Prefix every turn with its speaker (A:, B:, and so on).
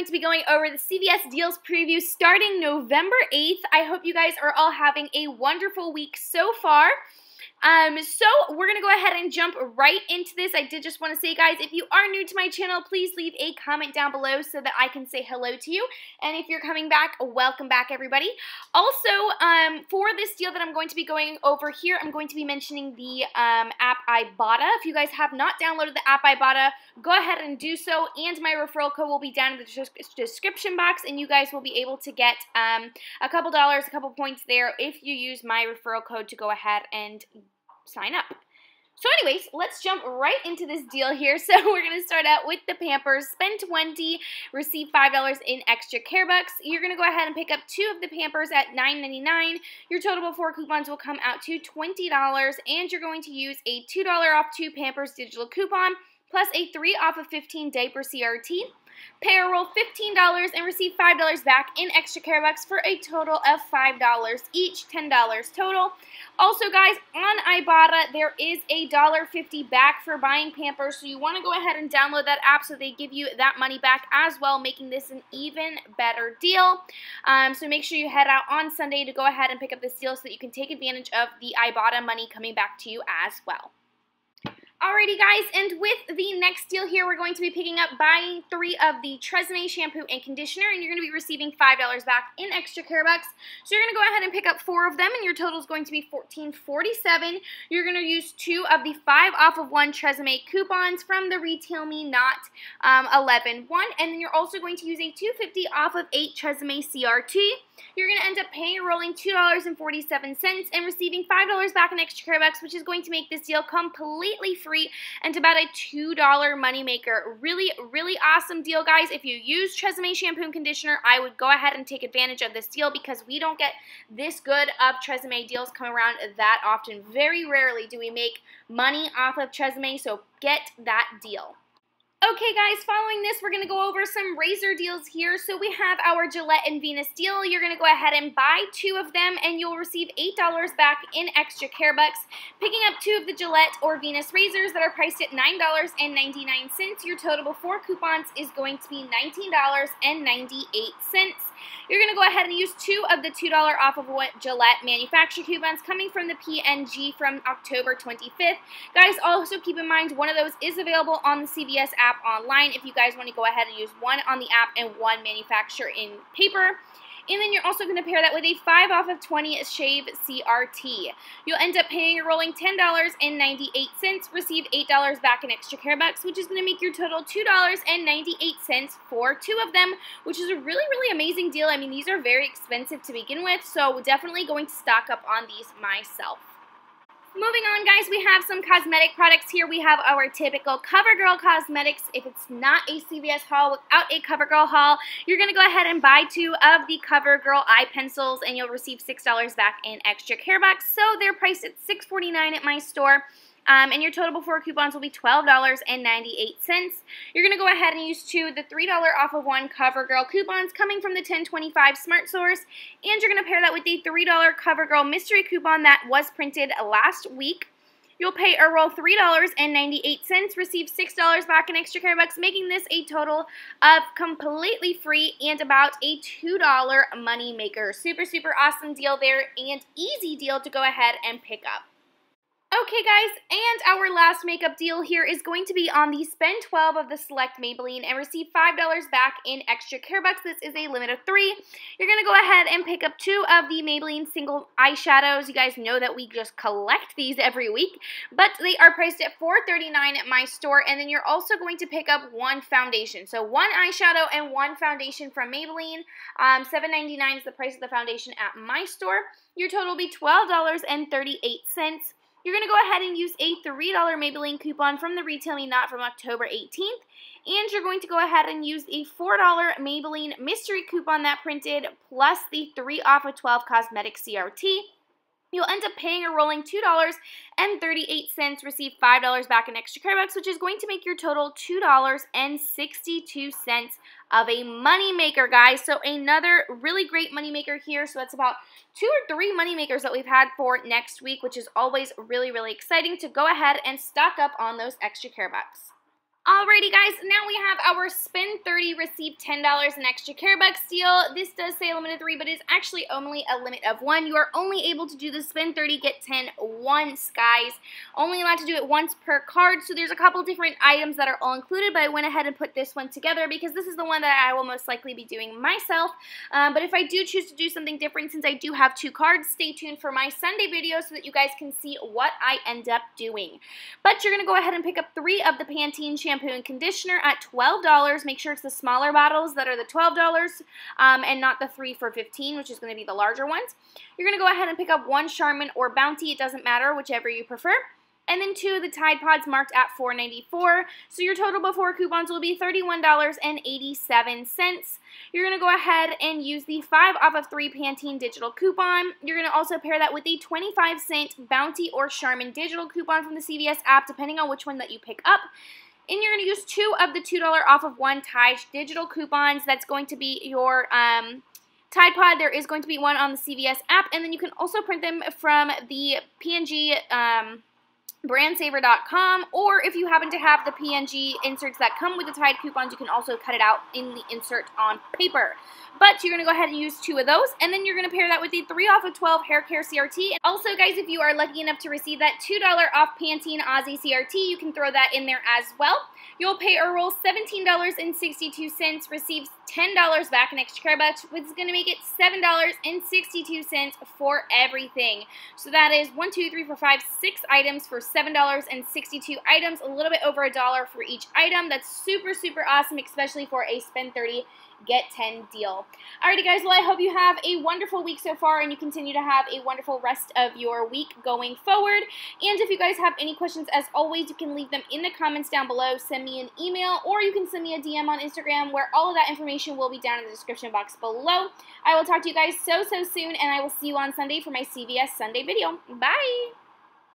A: going to be going over the CVS Deals preview starting November 8th. I hope you guys are all having a wonderful week so far. Um, so we're going to go ahead and jump right into this. I did just want to say, guys, if you are new to my channel, please leave a comment down below so that I can say hello to you. And if you're coming back, welcome back, everybody. Also, um, for this deal that I'm going to be going over here, I'm going to be mentioning the um, app Ibotta. If you guys have not downloaded the app Ibotta, go ahead and do so. And my referral code will be down in the description box, and you guys will be able to get um, a couple dollars, a couple points there if you use my referral code to go ahead and sign up. So anyways, let's jump right into this deal here. So we're going to start out with the Pampers. Spend 20 receive $5 in extra care bucks. You're going to go ahead and pick up two of the Pampers at $9.99. Your total before coupons will come out to $20, and you're going to use a $2 off two Pampers digital coupon plus a 3 off of 15 diaper CRT. Payroll $15 and receive $5 back in extra care bucks for a total of $5 each, $10 total. Also, guys, on Ibotta, there is a $1.50 back for buying Pampers, so you want to go ahead and download that app so they give you that money back as well, making this an even better deal. Um, so make sure you head out on Sunday to go ahead and pick up this deal so that you can take advantage of the Ibotta money coming back to you as well. Alrighty guys, and with the next deal here, we're going to be picking up buying three of the Tresemme shampoo and conditioner, and you're going to be receiving $5 back in extra care bucks. So you're going to go ahead and pick up four of them, and your total is going to be $14.47. You're going to use two of the five off of one Tresemme coupons from the Retail Me Not um, 11 one, and then you're also going to use a 250 off of eight Tresemme CRT. You're going to end up paying rolling $2.47 and receiving $5 back in extra care bucks, which is going to make this deal completely free free and about a $2 moneymaker. Really, really awesome deal, guys. If you use Tresemme shampoo and conditioner, I would go ahead and take advantage of this deal because we don't get this good of Tresemme deals come around that often. Very rarely do we make money off of Tresemme, so get that deal. Okay guys, following this, we're going to go over some razor deals here. So we have our Gillette and Venus deal. You're going to go ahead and buy two of them and you'll receive $8 back in extra care bucks. Picking up two of the Gillette or Venus razors that are priced at $9.99. Your total before coupons is going to be $19.98. You're going to go ahead and use two of the $2 off of what Gillette manufacturer coupons coming from the P&G from October 25th. Guys, also keep in mind one of those is available on the CVS app online if you guys want to go ahead and use one on the app and one manufacturer in paper. And then you're also going to pair that with a 5 off of 20 Shave CRT. You'll end up paying a rolling $10.98, receive $8 back in extra care bucks, which is going to make your total $2.98 for two of them, which is a really, really amazing deal. I mean, these are very expensive to begin with, so definitely going to stock up on these myself. Moving on, guys, we have some cosmetic products here. We have our typical CoverGirl Cosmetics. If it's not a CVS haul without a CoverGirl haul, you're going to go ahead and buy two of the CoverGirl eye pencils, and you'll receive $6 back in extra care bucks. So they're priced at $6.49 at my store. Um, and your total before coupons will be $12.98. You're going to go ahead and use two the $3 off of one CoverGirl coupons coming from the 1025 Smart Source. And you're going to pair that with the $3 CoverGirl mystery coupon that was printed last week. You'll pay a roll $3.98, receive $6 back in extra care bucks, making this a total of completely free and about a $2 money maker. Super, super awesome deal there and easy deal to go ahead and pick up. Okay guys, and our last makeup deal here is going to be on the spend 12 of the select Maybelline and receive $5 back in extra care bucks. This is a limit of three. You're going to go ahead and pick up two of the Maybelline single eyeshadows. You guys know that we just collect these every week, but they are priced at $4.39 at my store, and then you're also going to pick up one foundation. So one eyeshadow and one foundation from Maybelline. Um, $7.99 is the price of the foundation at my store. Your total will be $12.38. You're going to go ahead and use a $3 Maybelline coupon from the Retail Me Not from October 18th. And you're going to go ahead and use a $4 Maybelline mystery coupon that printed plus the 3 off of 12 cosmetic CRT. You'll end up paying a rolling $2.38, receive $5 back in extra care bucks, which is going to make your total $2.62 of a money maker, guys. So another really great money maker here. So that's about two or three money makers that we've had for next week, which is always really, really exciting to go ahead and stock up on those extra care bucks. Alrighty guys, now we have our spin 30 receive $10 in extra care bucks deal. This does say limited 3, but it's actually only a limit of 1. You are only able to do the spin 30, get 10 once, guys. Only allowed to do it once per card, so there's a couple different items that are all included, but I went ahead and put this one together because this is the one that I will most likely be doing myself. Um, but if I do choose to do something different, since I do have two cards, stay tuned for my Sunday video so that you guys can see what I end up doing. But you're going to go ahead and pick up three of the Pantene shampoo and conditioner at $12. Make sure it's the smaller bottles that are the $12 um, and not the three for 15 which is going to be the larger ones. You're going to go ahead and pick up one Charmin or Bounty. It doesn't matter, whichever you prefer and then two of the Tide Pods marked at $4.94. So your total before coupons will be $31.87. You're going to go ahead and use the 5 off of 3 Pantene digital coupon. You're going to also pair that with a 25 cent Bounty or Charmin digital coupon from the CVS app, depending on which one that you pick up. And you're going to use two of the $2 off of one Tide digital coupons. That's going to be your um, Tide Pod, there is going to be one on the CVS app, and then you can also print them from the P&G um, brandsaver.com or if you happen to have the P&G inserts that come with the Tide coupons, you can also cut it out in the insert on paper. But you're going to go ahead and use two of those, and then you're going to pair that with the 3 off of 12 Hair Care CRT. Also, guys, if you are lucky enough to receive that $2 off Pantene Aussie CRT, you can throw that in there as well. You'll pay or roll $17.62, receive $10 back in extra care bucks, which is going to make it $7.62 for everything. So that is one, two, three, four, five, six items for $7.62 items, a little bit over a dollar for each item. That's super, super awesome, especially for a spend 30 get 10 deal. Alrighty guys, well I hope you have a wonderful week so far and you continue to have a wonderful rest of your week going forward. And if you guys have any questions, as always, you can leave them in the comments down below, send me an email, or you can send me a DM on Instagram where all of that information will be down in the description box below. I will talk to you guys so, so soon, and I will see you on Sunday for my CVS Sunday video. Bye!